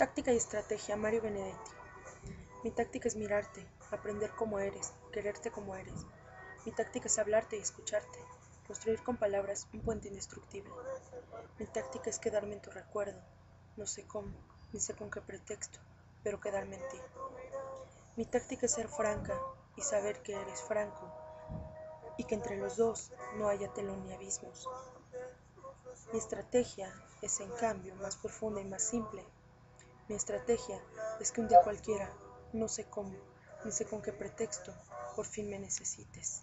Táctica y estrategia, Mario Benedetti. Mi táctica es mirarte, aprender como eres, quererte como eres. Mi táctica es hablarte y escucharte, construir con palabras un puente indestructible. Mi táctica es quedarme en tu recuerdo, no sé cómo, ni sé con qué pretexto, pero quedarme en ti. Mi táctica es ser franca y saber que eres franco, y que entre los dos no haya telón ni abismos. Mi estrategia es, en cambio, más profunda y más simple. Mi estrategia es que un día cualquiera, no sé cómo, ni sé con qué pretexto, por fin me necesites.